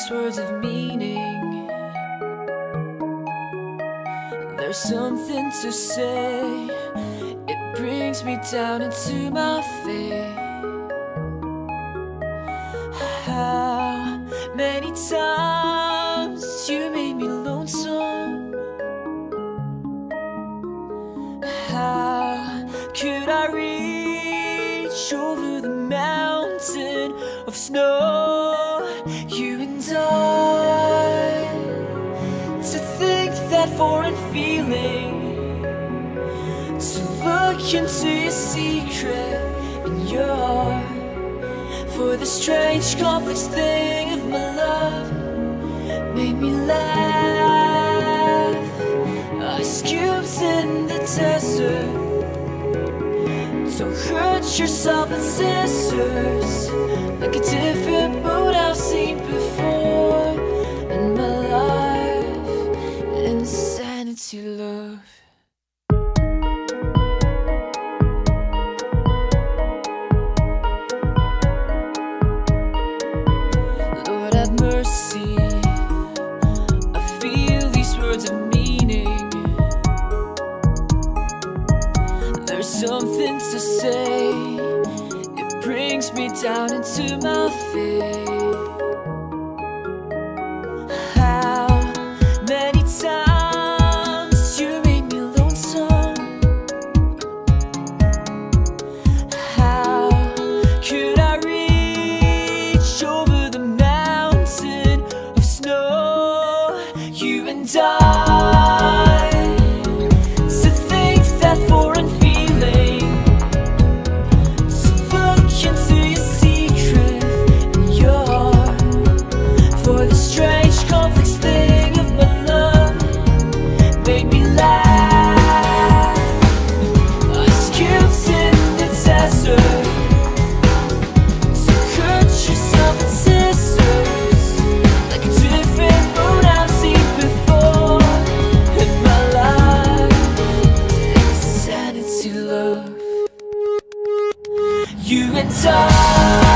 these words of meaning. There's something to say. It brings me down into my faith. How many times you made me lonesome? How could I reach over the mountain of snow? Foreign feeling. To look into your secret in your heart. For the strange complex thing of my love made me laugh. Ice cubes in the desert. Don't hurt yourself with scissors like a different me down into my faith. How many times you made me lonesome? How could I reach over the mountain of snow? You and I And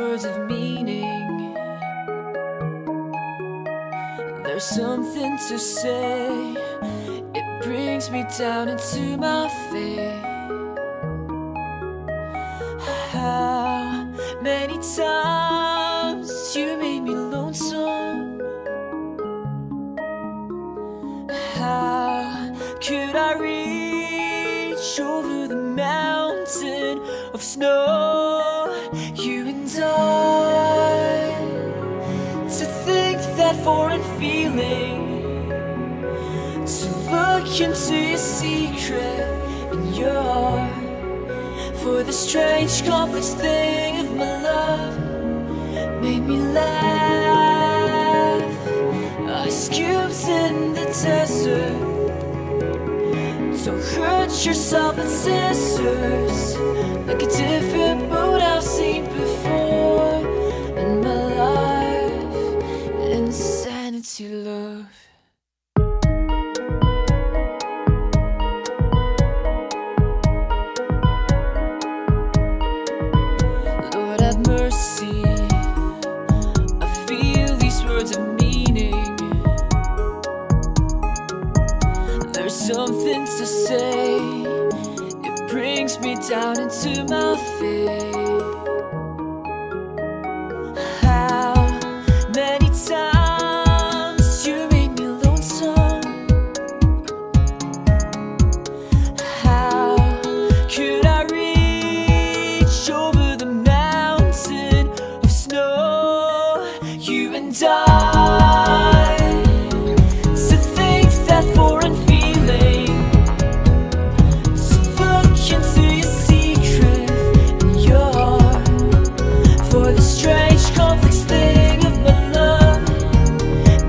words of meaning. There's something to say. It brings me down into my faith. Of snow? You and I to think that foreign feeling to look into your secret in your heart for the strange complex thing of my love made me laugh. Ice cubes in the desert. Don't hurt yourself with scissors, like a different mood I've seen before down into my face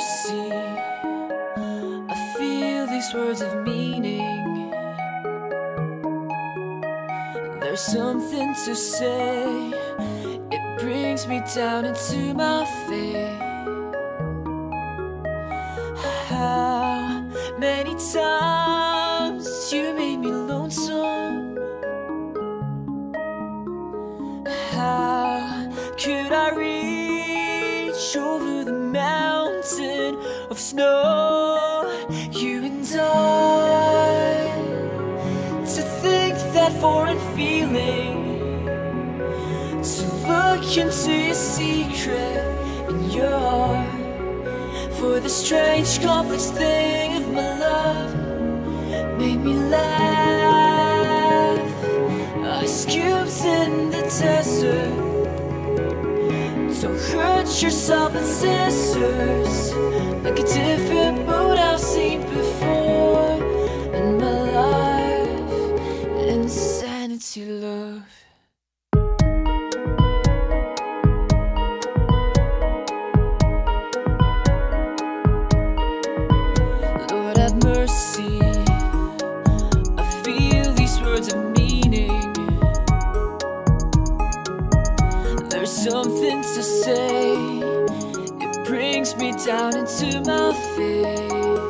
See, I feel these words of meaning. There's something to say, it brings me down into my fate. How many times? know you and I. To think that foreign feeling, to look into your secret in your heart. For the strange, complex thing of my love made me laugh. Cut yourself and scissors. Like a different brings me down into my face